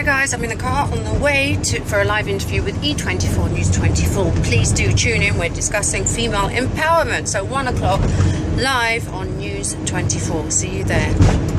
Hi guys, I'm in the car on the way to, for a live interview with E24 News 24. Please do tune in. We're discussing female empowerment. So one o'clock live on News 24. See you there.